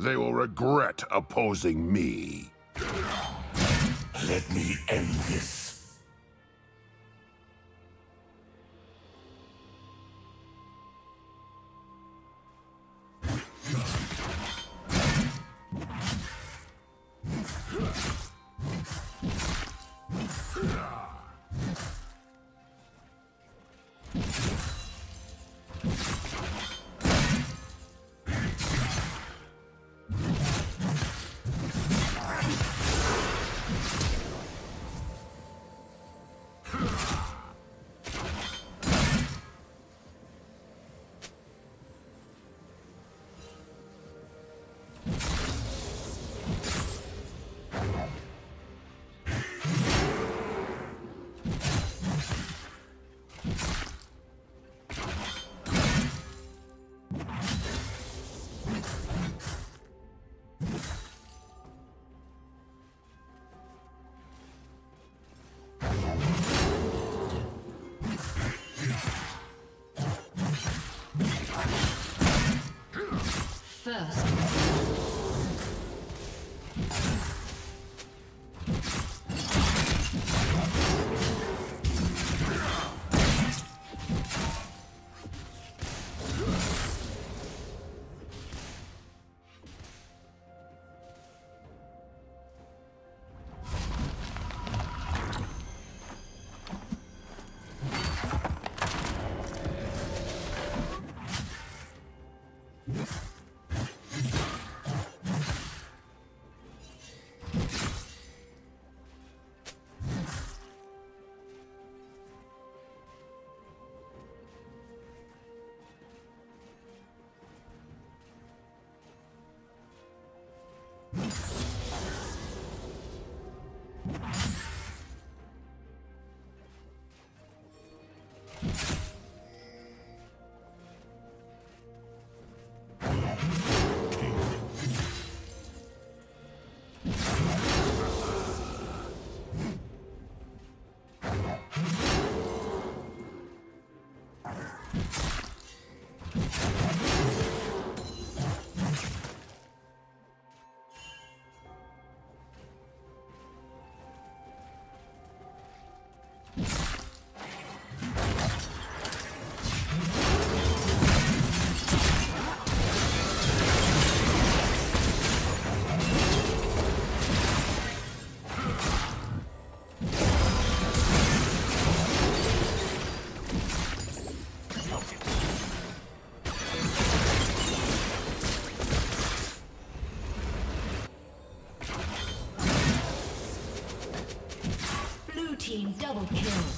They will regret opposing me. Let me end this. First. Thank. Double kill.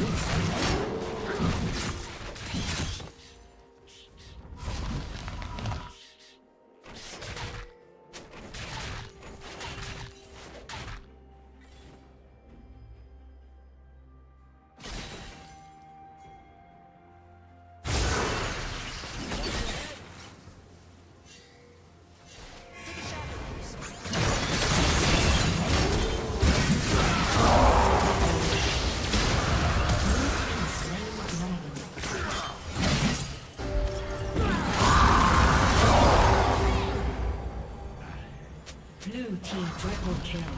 Let's go. Triple kill.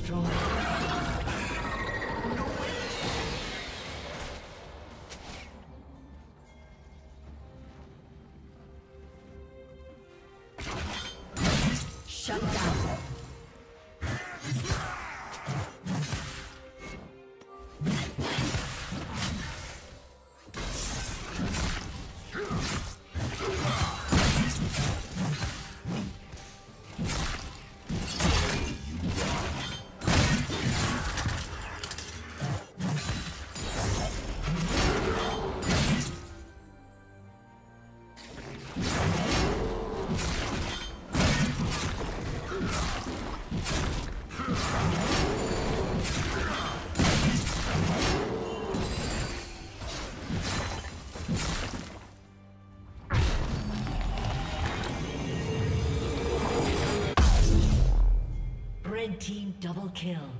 Destroyed. Double kill.